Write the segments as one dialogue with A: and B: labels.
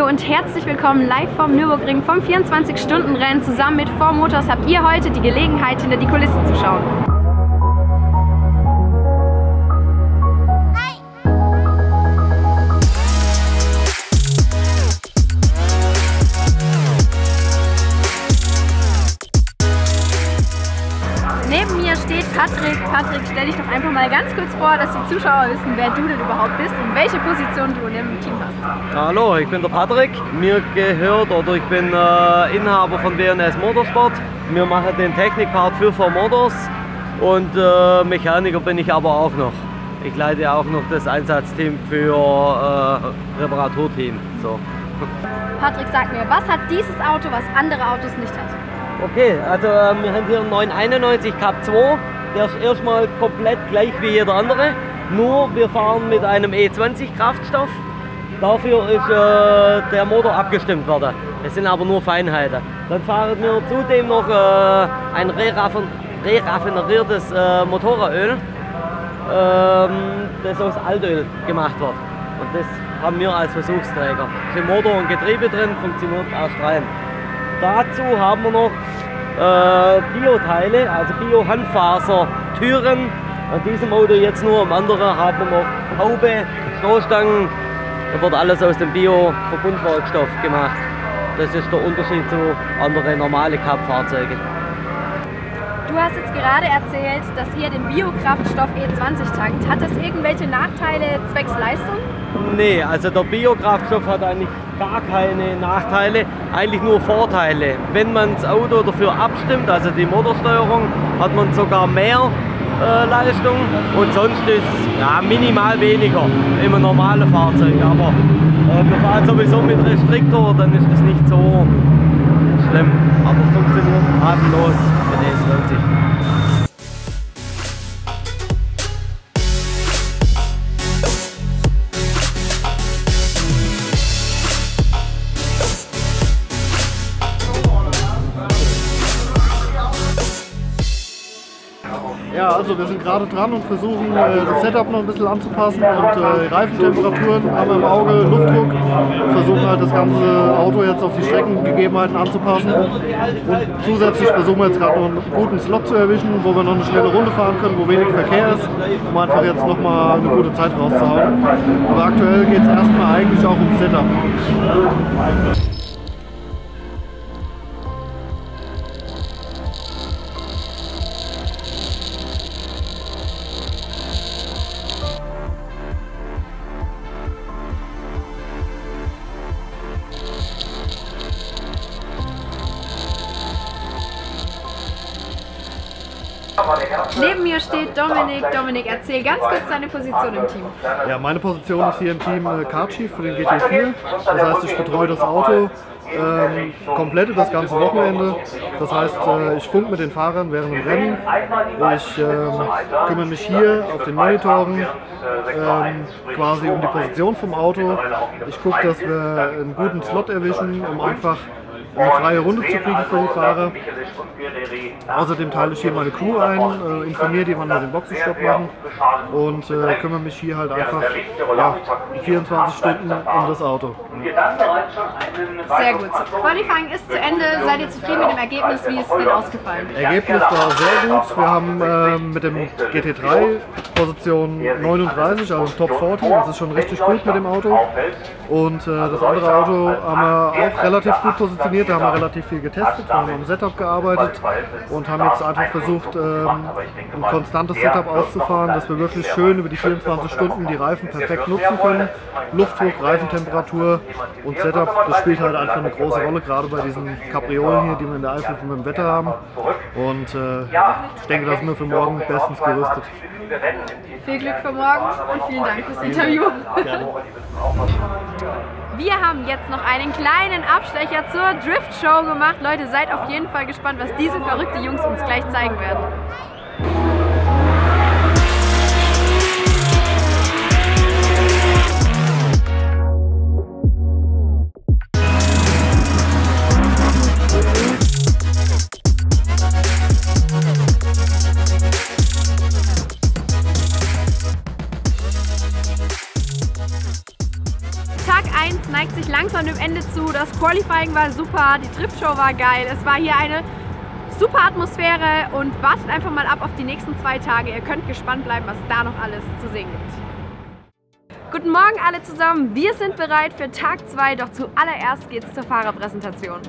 A: und herzlich willkommen live vom Nürburgring vom 24-Stunden-Rennen. Zusammen mit 4 Motors habt ihr heute die Gelegenheit, hinter die Kulissen zu schauen. Neben mir steht Patrick. Patrick, stell dich doch einfach mal ganz kurz vor, dass die Zuschauer wissen, wer du denn überhaupt bist und welche Position du in dem Team hast.
B: Hallo, ich bin der Patrick. Mir gehört oder ich bin äh, Inhaber von WNS Motorsport. Wir machen den Technikpart für V Motors und äh, Mechaniker bin ich aber auch noch. Ich leite auch noch das Einsatzteam für äh, Reparaturteam. So.
A: Patrick, sag mir, was hat dieses Auto, was andere Autos nicht hat?
B: Okay, also äh, wir haben hier einen 991 Cup 2. Der ist erstmal komplett gleich wie jeder andere. Nur wir fahren mit einem E20 Kraftstoff. Dafür ist äh, der Motor abgestimmt worden. Das sind aber nur Feinheiten. Dann fahren wir zudem noch äh, ein re-raffin re-raffineriertes äh, Motoröl, ähm, das aus Altöl gemacht wird. Und das haben wir als Versuchsträger. Es sind Motor und Getriebe drin, funktioniert astrein. Dazu haben wir noch äh, Bio-Teile, also Bio-Handfaser-Türen. An diesem Auto jetzt nur, am anderen haben wir noch Haube, Stoßstangen. Da wird alles aus dem Bio-Verbundwerkstoff gemacht. Das ist der Unterschied zu anderen normalen Cup-Fahrzeugen.
A: Du hast jetzt gerade erzählt, dass ihr den Biokraftstoff E20 tankt. Hat das irgendwelche Nachteile zwecks Leistung?
B: Nee, also der Biokraftstoff hat eigentlich gar keine Nachteile, eigentlich nur Vorteile. Wenn man das Auto dafür abstimmt, also die Motorsteuerung, hat man sogar mehr äh, Leistung und sonst ist ja, minimal weniger im normalen Fahrzeug. Aber äh, wir fahren sowieso mit Restriktor, dann ist das nicht so schlimm. Aber es funktioniert tadellos mit E20.
C: Also wir sind gerade dran und versuchen äh, das Setup noch ein bisschen anzupassen und äh, Reifentemperaturen haben wir im Auge, Luftdruck, versuchen halt das ganze Auto jetzt auf die Streckengegebenheiten anzupassen und zusätzlich versuchen wir jetzt gerade noch einen guten Slot zu erwischen, wo wir noch eine schnelle Runde fahren können, wo wenig Verkehr ist, um einfach jetzt nochmal eine gute Zeit rauszuhauen. Aber aktuell geht es erstmal eigentlich auch ums Setup.
A: Mir steht Dominik. Dominik, erzähl ganz kurz deine Position im Team.
C: Ja, meine Position ist hier im Team äh, Car Chief für den GT4. Das heißt, ich betreue das Auto ähm, komplett das ganze Wochenende. Das heißt, äh, ich funk mit den Fahrern während dem Rennen. Ich ähm, kümmere mich hier auf den Monitoren ähm, quasi um die Position vom Auto. Ich gucke, dass wir einen guten Slot erwischen, um einfach eine freie Runde zu kriegen für die Fahrer. Außerdem teile ich hier meine Crew ein, äh, informiere die, wann wir den Boxenstopp machen und äh, kümmere mich hier halt einfach ja, 24 Stunden um das Auto.
A: Sehr gut. Qualifying ist zu Ende. Seid ihr zufrieden mit dem Ergebnis? Wie ist es denn ausgefallen?
C: Ergebnis war sehr gut. Wir haben äh, mit dem GT3 Position 39, also Top 40. Das ist schon richtig gut mit dem Auto. Und äh, das andere Auto haben wir auch relativ gut positioniert. Da haben wir relativ viel getestet. Wir haben am Setup gearbeitet und haben jetzt einfach versucht, ähm, ein konstantes Setup auszufahren, dass wir wirklich schön über die 24 Stunden die Reifen perfekt nutzen können. Luftdruck, Reifentemperatur und Setup, das spielt halt einfach eine große Rolle, gerade bei diesen Capriolen hier, die wir in der Eifel mit dem Wetter haben. Und äh, ich denke, da sind wir für morgen bestens gerüstet.
A: Viel Glück für morgen und vielen Dank fürs Interview. Wir haben jetzt noch einen kleinen Abstecher zur Drift Show gemacht. Leute, seid auf jeden Fall gespannt, was diese verrückten Jungs uns gleich zeigen werden. 1 neigt sich langsam dem Ende Das Qualifying war super, die Driftshow war geil. Es war hier eine super Atmosphäre und wartet einfach mal ab auf die nächsten zwei Tage. Ihr könnt gespannt bleiben, was da noch alles zu sehen gibt. Guten Morgen alle zusammen. Wir sind bereit für Tag 2, doch zuallererst geht es zur Fahrerpräsentation.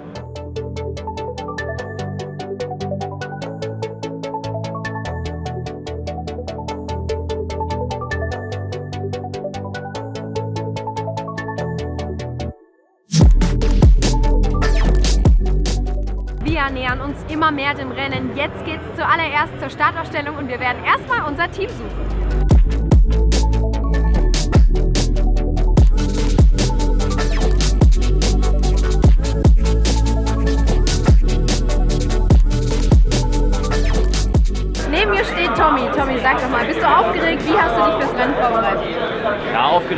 A: Wir nähern uns immer mehr dem Rennen. Jetzt geht es zuallererst zur Startaufstellung und wir werden erstmal unser Team suchen.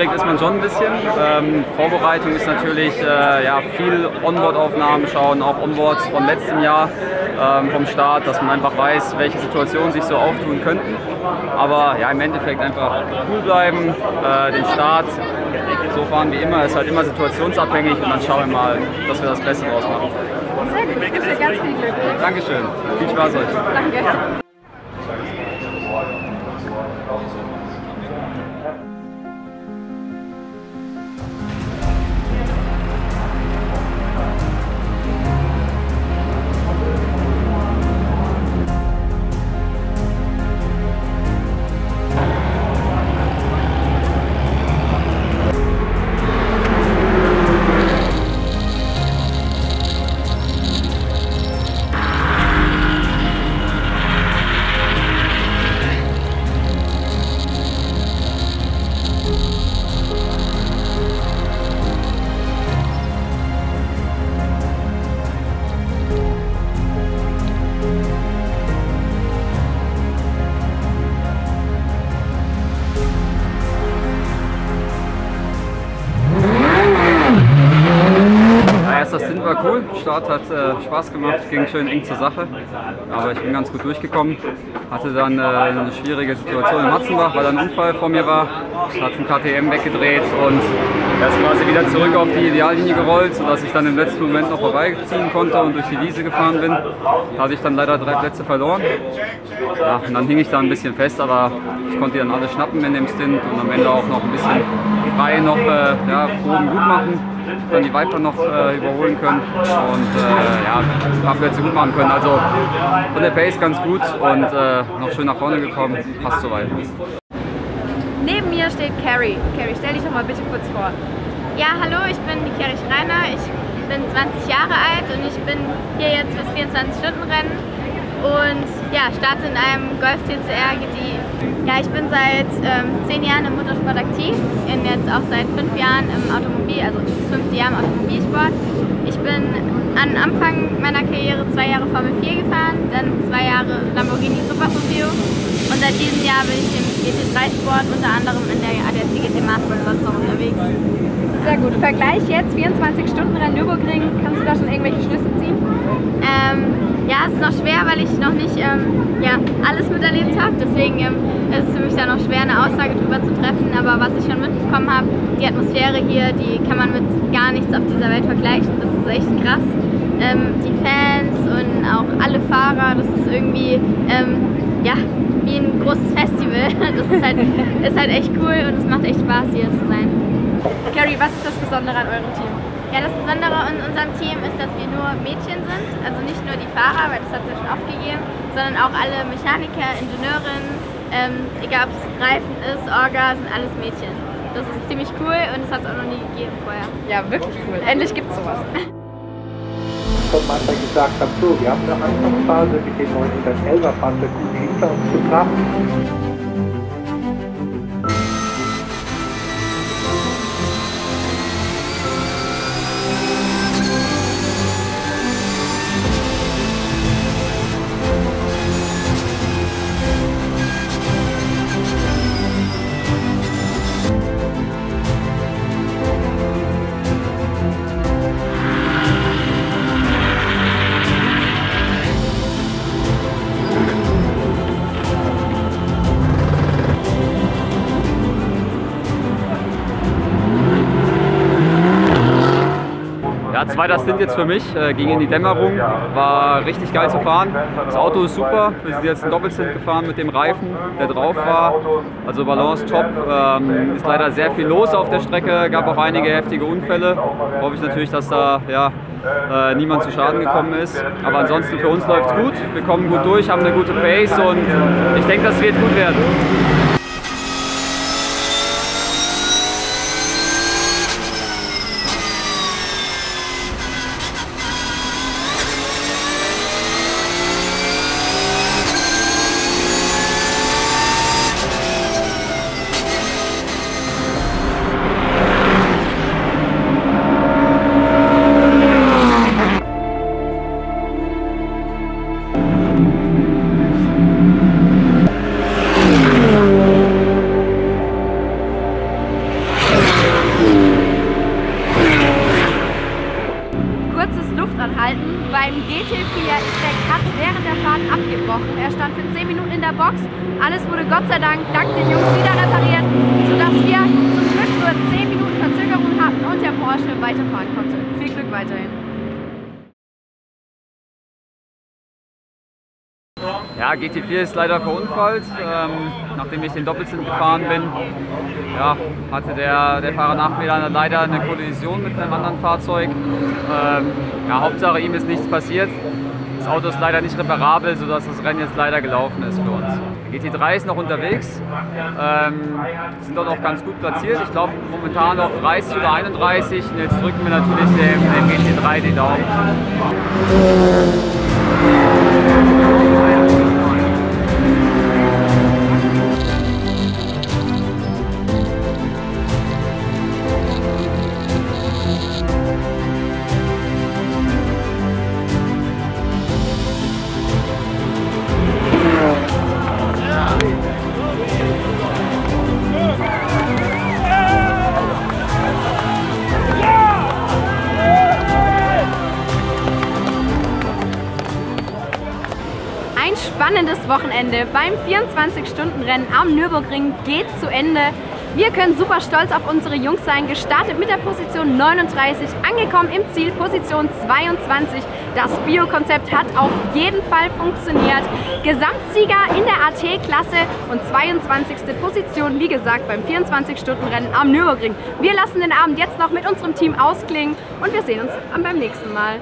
A: Aufgeregt
D: ist man schon ein bisschen. Ähm, Vorbereitung ist natürlich äh, ja, viel Onboard-Aufnahmen schauen, auch Onboards von letztem Jahr ähm, vom Start, dass man einfach weiß, welche Situationen sich so auftun könnten. Aber ja, im Endeffekt einfach cool bleiben, äh, den Start so fahren wie immer, ist halt immer situationsabhängig und dann schauen wir mal, dass wir das Beste draus machen.
A: Sehr gut, ich wünsche dir ganz viel Glück.
D: Dankeschön, viel Spaß euch.
A: Danke.
D: Start hat äh, Spaß gemacht, ging schön eng zur Sache, aber ich bin ganz gut durchgekommen. Hatte dann äh, eine schwierige Situation in Matzenbach, weil ein Unfall vor mir war. Hat ein KTM weggedreht und er ist quasi wieder zurück auf die Ideallinie gerollt, sodass ich dann im letzten Moment noch vorbeiziehen konnte und durch die Wiese gefahren bin. Da hatte ich dann leider drei Plätze verloren. Ja, und dann hing ich da ein bisschen fest, aber ich konnte dann alle schnappen in dem Stint und am Ende auch noch ein bisschen frei noch äh, ja, Boden gut machen dann die Viper noch äh, überholen können und äh, ja, ein paar Plätze gut machen können. Also von der Pace ganz gut und äh, noch schön nach vorne gekommen. Passt soweit.
A: Neben mir steht Carrie. Carrie, stell dich doch mal bitte kurz vor.
E: Ja, hallo, ich bin die Kerich Reiner, ich bin 20 Jahre alt und ich bin hier jetzt fürs 24-Stunden-Rennen und ja, starte in einem Golf TCR GTI. Ja, ich bin seit ähm, 10 Jahren im Motorsport aktiv und jetzt auch seit 5 Jahren im Automobil, also das fünfte Jahr im Automobilsport. Ich bin am Anfang meiner Karriere zwei Jahre Formel 4 gefahren, dann zwei Jahre Lamborghini Super Fabio und seit diesem Jahr bin ich im GT3-Sport unter anderem in der ADAC GT Master unterwegs.
A: Sehr gut. Vergleich jetzt 24 Stunden Rennen Nürburgring. Kannst du da schon irgendwelche Schlüsse ziehen?
E: Ähm, ja, es ist noch schwer, weil ich noch nicht ähm, ja, alles miterlebt habe. Deswegen ähm, ist es für mich da noch schwer, eine Aussage drüber zu treffen. Aber was ich schon mitbekommen habe, die Atmosphäre hier, die kann man mit gar nichts auf dieser Welt vergleichen. Das ist echt krass. Ähm, die Fans und auch alle Fahrer, das ist irgendwie ähm, ja, wie ein großes Festival. Das ist halt, ist halt echt cool und es macht echt Spaß, hier zu sein.
A: Carrie, was ist das Besondere an eurem Team?
E: Ja, das Besondere an unserem Team ist, dass wir nur Mädchen sind. Also nicht nur die Fahrer, weil das hat es ja schon oft gegeben, sondern auch alle Mechaniker, Ingenieurinnen, ähm, egal ob es Reifen ist, Orga, sind alles Mädchen. Das ist ziemlich cool und das hat es auch noch nie gegeben vorher.
A: Ja, wirklich cool. Endlich gibt's sowas.
F: vom Meister gesagt habe, so, wir haben eine Anfangsphase mit den 911er Fahrzeug gut hinter uns gebracht.
D: Zweiter Stint jetzt für mich, äh, ging in die Dämmerung, war richtig geil zu fahren. Das Auto ist super, wir sind jetzt einen Doppelstint gefahren mit dem Reifen, der drauf war. Also Balance top, ähm, ist leider sehr viel los auf der Strecke, gab auch einige heftige Unfälle. Hoffe ich natürlich, dass da ja, äh, niemand zu Schaden gekommen ist. Aber ansonsten für uns läuft es gut, wir kommen gut durch, haben eine gute Pace und ich denke, das wird gut werden.
A: Und der Porsche weiterfahren konnte. Viel Glück weiterhin.
D: Ja, GT4 ist leider verunfallt. Ähm, nachdem ich den Doppelstint gefahren bin, ja, hatte der, der Fahrer nach mir dann leider eine Kollision mit einem anderen Fahrzeug. Ähm, ja, Hauptsache ihm ist nichts passiert. Das Auto ist leider nicht reparabel, sodass das Rennen jetzt leider gelaufen ist für uns. GT3 ist noch unterwegs, ähm, sind dort auch ganz gut platziert. Ich glaube momentan noch 30 oder 31 und jetzt drücken wir natürlich dem, dem GT3 die Daumen.
A: Wochenende beim 24-Stunden-Rennen am Nürburgring geht zu Ende. Wir können super stolz auf unsere Jungs sein. Gestartet mit der Position 39, angekommen im Ziel Position 22. Das Bio-Konzept hat auf jeden Fall funktioniert. Gesamtsieger in der AT-Klasse und 22. Position, wie gesagt, beim 24-Stunden-Rennen am Nürburgring. Wir lassen den Abend jetzt noch mit unserem Team ausklingen und wir sehen uns beim nächsten Mal.